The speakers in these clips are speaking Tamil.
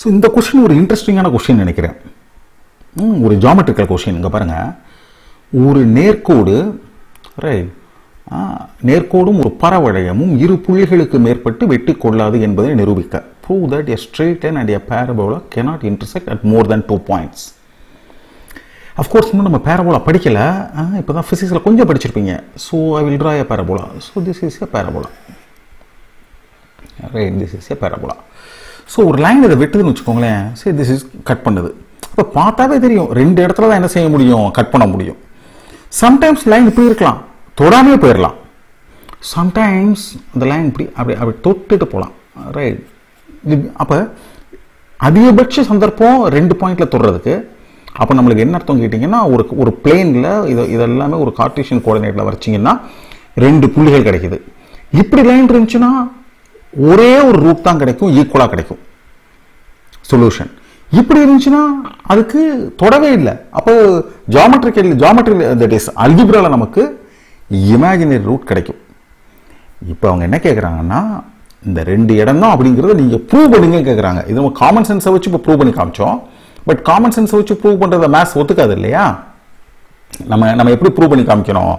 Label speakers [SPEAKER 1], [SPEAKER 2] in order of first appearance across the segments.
[SPEAKER 1] ஸோ இந்த கொஷின் ஒரு இன்ட்ரெஸ்டிங்கான கொஷின் நினைக்கிறேன். ஒரு ஜாமெட்ரிக்கல் கொஷின் இங்கே பாருங்கள் ஒரு நேர்கோடு ரைட் நேர்கோடும் ஒரு பரவளையமும் இரு புள்ளிகளுக்கு மேற்பட்டு வெட்டி கொள்ளாது என்பதை நிரூபிக்க. Prove that a straight line and a parabola cannot intersect at more than two points of course இன்னும் நம்ம பேரபோலா படிக்கலை. இப்போ தான் ஃபிசிக்ஸில் கொஞ்சம் படிச்சிருப்பீங்க. So I will draw a parabola so this is a parabola right this is a parabola so ஒரு லைன் இதை வெட்டுதுன்னு வச்சுக்கோங்களேன். சரி திஸ் இஸ் கட் பண்ணுது. அப்போ பார்த்தாவே தெரியும். ரெண்டு இடத்துல தான் என்ன செய்ய முடியும்? கட் பண்ண முடியும். சம்டைம்ஸ் லைன் இப்படி இருக்கலாம். தொடாமே போயிடலாம் சம்டைம்ஸ் அந்த லைன் இப்படி அப்படி அப்படி தொட்டுட்டு போகலாம். ரைட் அப்போ அதிகபட்ச சந்தர்ப்பம் ரெண்டு பாயிண்ட்ல தொடுறதுக்கு. அப்போ நம்மளுக்கு என்ன அர்த்தம் கேட்டிங்கன்னா ஒரு ஒரு பிளேனில் இது இதெல்லாமே ஒரு கார்டீஷியன் கோஆர்டினேட்டில் வரைச்சிங்கன்னா ரெண்டு புள்ளிகள் கிடைக்குது. இப்படி லைன் இருந்துச்சுன்னா ஒரே ஒரு ரூட் தான் கிடைக்கும் ஈக்குவலாக கிடைக்கும். சொல்யூஷன் இப்படி இருந்துச்சுன்னா அதுக்கு தொடவே இல்லை. அப்போ ஜாமெட்ரிக்கல் ஜாமெட்ரி தட் இஸ் அல்ஜிப்ரால நமக்கு இமேஜினரி ரூட் கிடைக்கும். இப்போ அவங்க என்ன கேட்குறாங்கன்னா இந்த ரெண்டு இடம் தான் அப்படிங்கிறத நீங்கள் ப்ரூவ் பண்ணுங்க கேட்குறாங்க இது நம்ம காமன் சென்ஸை வச்சு இப்போ ப்ரூவ் பண்ணி காமிச்சோம். பட் காமன் சென்ஸை வச்சு ப்ரூவ் பண்ணுறத மேத்ஸ் ஒத்துக்காது இல்லையா? நம்ம நம்ம எப்படி ப்ரூவ் பண்ணி காமிக்கிறோம்?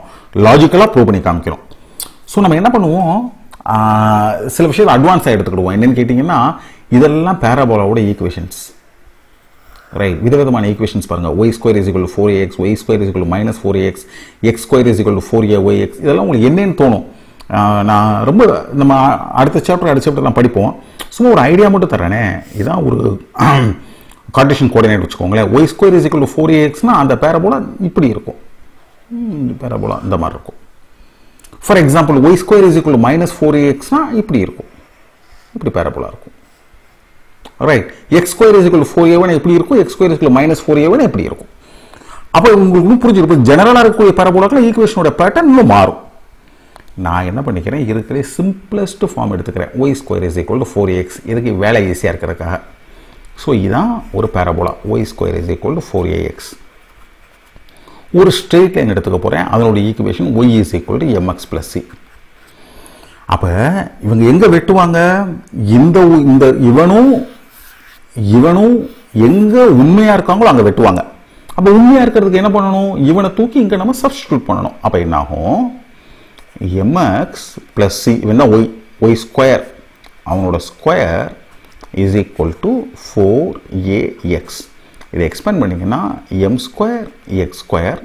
[SPEAKER 1] லாஜிக்கலாக ப்ரூவ் பண்ணி காமிக்கிறோம். ஸோ நம்ம என்ன பண்ணுவோம்? சில விஷயம் அட்வான்ஸாக எடுத்துக்கிடுவோம். என்னென்னு கேட்டிங்கன்னா இதெல்லாம் பேராபோலாவோட ஈக்குவேஷன்ஸ் ரைட் விதவிதமான ஈக்குவேஷன்ஸ் பாருங்கள் y square is equal four x y square is equal minus four x x square is equal four a y x இதெல்லாம் உங்களுக்கு என்னன்னு தோணும். நான் ரொம்ப நம்ம அடுத்த சாப்டர் அடுத்த சாப்டர் நான் படிப்போம். சும்மா ஒரு ஐடியா மட்டும் தரேனே இதான் ஒரு கார்டேஷன் கோஆர்டினேட் வச்சுக்கோங்களேன். Y square is equal four எக்ஸ்னால் அந்த பேரபோலா இப்படி இருக்கும். பேரபோலா இந்த மாதிரி இருக்கும். For example y square is equal minus four எக்ஸ்னா இப்படி இருக்கும். இப்படி பேரபுலாக இருக்கும். Right x square is equal four A1 எப்படி இருக்கும். X square is minus four A1 எப்படி இருக்கும். அப்போ உங்களுக்கு இன்னும் புரிஞ்சிருக்கும் ஜெனரலாக இருக்கக்கூடிய பேரபோலாக்கில் ஈக்குவேஷனோட பேட்டர்ன் இன்னும் மாறும். நான் என்ன பண்ணிக்கிறேன்? இருக்கிற சிம்பிளஸ்ட் ஃபார்ம் எடுத்துக்கிறேன். Y square is equal to four x இதுக்கு வேலை ஈஸியாக இருக்கிறதுக்காக. ஸோ இதுதான் ஒரு parabola y square is equal to four a x ஒரு ஸ்ட்ரெயிட் லைன் எடுத்துக்க போகிறேன் அதனோட equation y is equal to m x plus c அப்போ இவங்க எங்கே வெட்டுவாங்க? இந்த இந்த இவனும் இவனும் எங்கே உண்மையாக இருக்காங்களோ அங்கே வெட்டுவாங்க. அப்போ உண்மையாக இருக்கிறதுக்கு என்ன பண்ணணும்? இவனை தூக்கி இங்கே நம்ம சப்ஸ்டியூட் பண்ணணும். அப்போ என்ன ஆகும் எம்எக்ஸ் பிளஸ் சி இவன் ஒய் ஒய் ஸ்கொயர் அவனோட square is equal to four a x இதை எக்ஸ்பேண்ட் பண்ணிங்கன்னா m square x square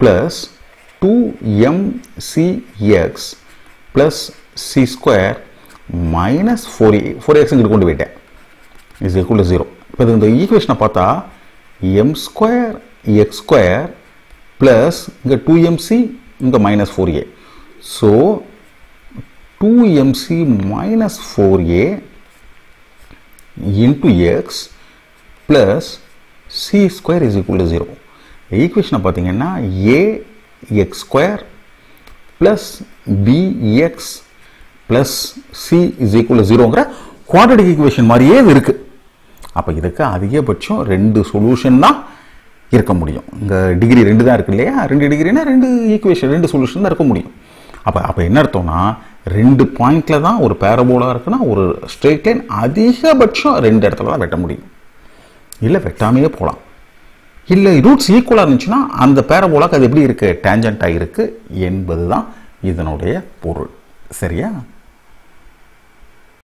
[SPEAKER 1] plus two m c x plus c square minus four a four x இங்கிட்டு கொண்டு போயிட்டேன். இஸ் ஈக்குவல் ஜீரோ இப்போ இந்த ஈக்குவேஷனை பார்த்தா M square X square plus இங்கே டூ எம்சி இங்கே minus four A so two MC minus four A into X plus C square is equal to zero ஈக்குவேஷனை பார்த்தீங்கன்னா A X square plus BX plus C is equal ஜீரோங்கிற quadratic equation மாதிரியே இது அப்போ இதுக்கு அதிகபட்சம் ரெண்டு சொல்யூஷன் தான் இருக்க முடியும். இங்கே டிகிரி ரெண்டு தான் இருக்கு இல்லையா? ரெண்டு டிகிரினா ரெண்டு ஈக்குவேஷன் ரெண்டு சொல்யூஷன் தான் இருக்க முடியும். அப்போ அப்போ என்ன அர்த்தம்னா ரெண்டு பாயிண்ட்ல தான் ஒரு பேரபோலாக இருக்குன்னா ஒரு ஸ்ட்ரெயிட் லைன் அதிகபட்சம் ரெண்டு இடத்துல தான் வெட்ட முடியும். இல்லை வெட்டாமையே போகலாம் இல்லை ரூட்ஸ் ஈக்குவலாக இருந்துச்சுன்னா அந்த பேரபோலாக்கு அது எப்படி இருக்குது டேஞ்சண்ட்டாக இருக்குது என்பது தான் இதனுடைய பொருள். சரியா?